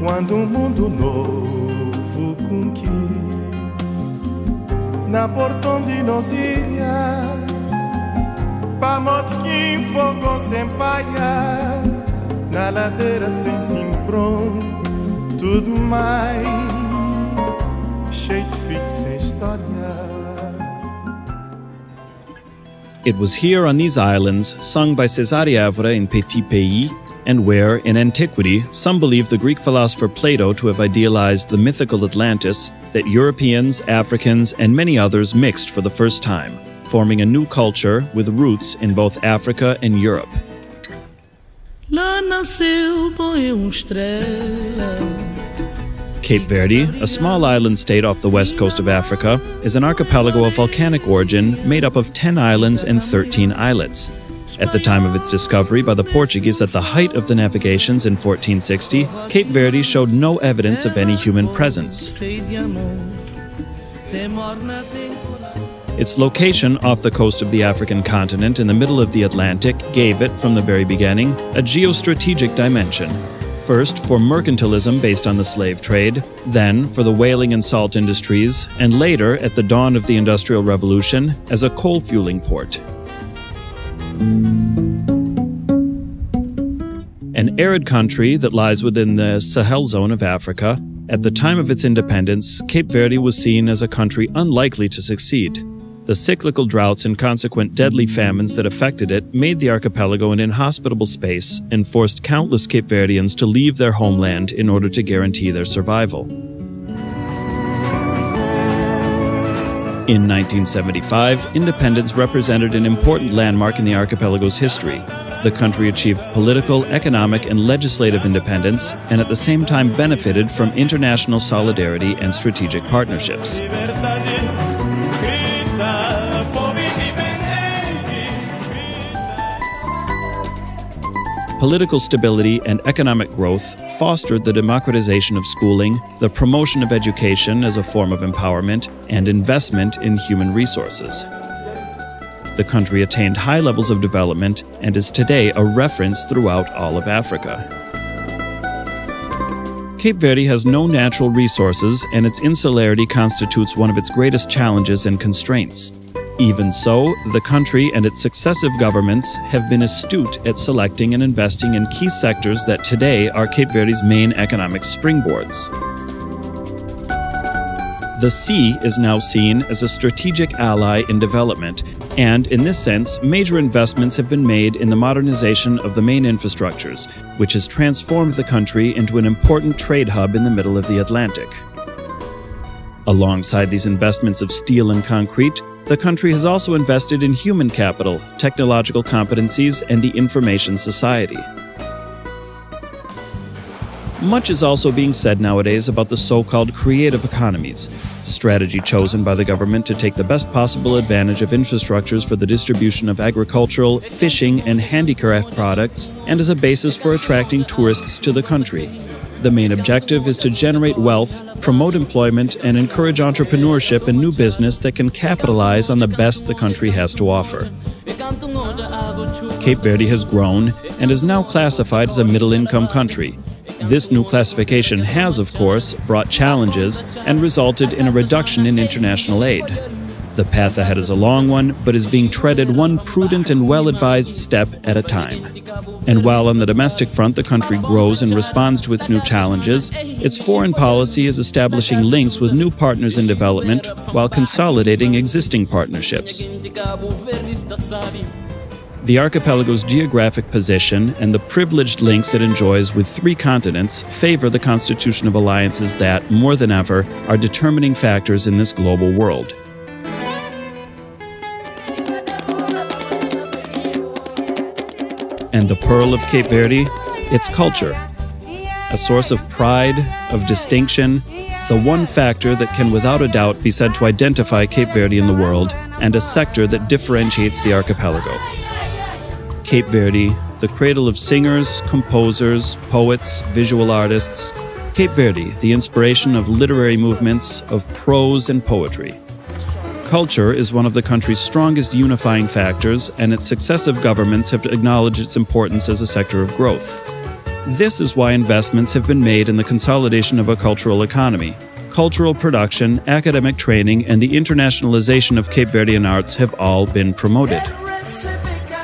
quando um mundo novo conquista. Na portão de nos ilha Pamotiquim, fogo sem palha Na ladeira sem simprão Tudo mais Cheio de fique sem história. It was here on these islands, sung by Cesare Evora in Petit Pays, and where, in antiquity, some believe the Greek philosopher Plato to have idealized the mythical Atlantis, that Europeans, Africans, and many others mixed for the first time, forming a new culture with roots in both Africa and Europe. Lá nasceu estrela. Cape Verde, a small island state off the west coast of Africa, is an archipelago of volcanic origin made up of 10 islands and 13 islets. At the time of its discovery by the Portuguese at the height of the navigations in 1460, Cape Verde showed no evidence of any human presence. Its location off the coast of the African continent in the middle of the Atlantic gave it, from the very beginning, a geostrategic dimension. First, for mercantilism based on the slave trade, then for the whaling and salt industries, and later, at the dawn of the Industrial Revolution, as a coal fueling port. An arid country that lies within the Sahel zone of Africa, at the time of its independence, Cape Verde was seen as a country unlikely to succeed. The cyclical droughts and consequent deadly famines that affected it made the archipelago an inhospitable space and forced countless Cape Verdeans to leave their homeland in order to guarantee their survival. In 1975, independence represented an important landmark in the archipelago's history. The country achieved political, economic, and legislative independence, and at the same time benefited from international solidarity and strategic partnerships. Political stability and economic growth fostered the democratization of schooling, the promotion of education as a form of empowerment, and investment in human resources. The country attained high levels of development and is today a reference throughout all of Africa. Cape Verde has no natural resources, and its insularity constitutes one of its greatest challenges and constraints. Even so, the country and its successive governments have been astute at selecting and investing in key sectors that today are Cape Verde's main economic springboards. The sea is now seen as a strategic ally in development, and in this sense, major investments have been made in the modernization of the main infrastructures, which has transformed the country into an important trade hub in the middle of the Atlantic. Alongside these investments of steel and concrete, the country has also invested in human capital, technological competencies, and the information society. Much is also being said nowadays about the so called creative economies, the strategy chosen by the government to take the best possible advantage of infrastructures for the distribution of agricultural, fishing, and handicraft products, and as a basis for attracting tourists to the country. The main objective is to generate wealth, promote employment, and encourage entrepreneurship and new business that can capitalize on the best the country has to offer. Cape Verde has grown and is now classified as a middle income country. This new classification has, of course, brought challenges and resulted in a reduction in international aid. The path ahead is a long one, but is being treaded one prudent and well advised step at a time. And while on the domestic front the country grows and responds to its new challenges, its foreign policy is establishing links with new partners in development while consolidating existing partnerships. The archipelago's geographic position and the privileged links it enjoys with three continents favor the constitution of alliances that, more than ever, are determining factors in this global world. And the pearl of Cape Verde? Its culture. A source of pride, of distinction, the one factor that can without a doubt be said to identify Cape Verde in the world, and a sector that differentiates the archipelago. Cape Verde, the cradle of singers, composers, poets, visual artists. Cape Verde, the inspiration of literary movements, of prose and poetry. Culture is one of the country's strongest unifying factors, and its successive governments have acknowledged its importance as a sector of growth. This is why investments have been made in the consolidation of a cultural economy. Cultural production, academic training, and the internationalization of Cape Verdean arts have all been promoted.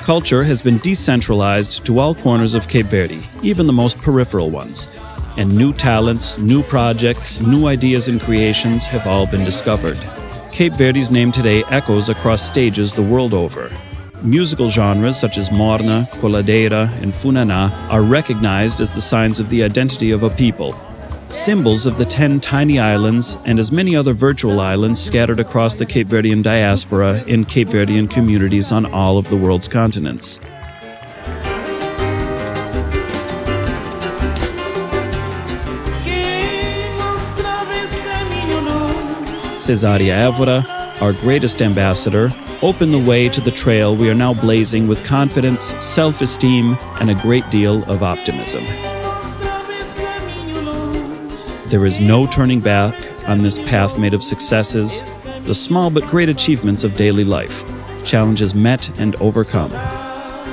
Culture has been decentralized to all corners of Cape Verde, even the most peripheral ones. And new talents, new projects, new ideas and creations have all been discovered. Cape Verde's name today echoes across stages the world over. Musical genres such as Morna, Coladeira, and Funana are recognized as the signs of the identity of a people, symbols of the 10 tiny islands and as many other virtual islands scattered across the Cape Verdean diaspora in Cape Verdean communities on all of the world's continents. Cesaria Évora, our greatest ambassador, opened the way to the trail we are now blazing with confidence, self esteem, and a great deal of optimism. There is no turning back on this path made of successes, the small but great achievements of daily life, challenges met and overcome.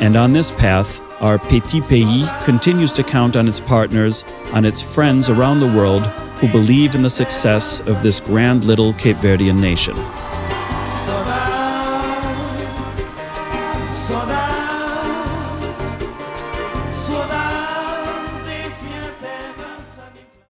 And on this path, our Petit Pays continues to count on its partners, on its friends around the world who believe in the success of this grand little Cape Verdean nation.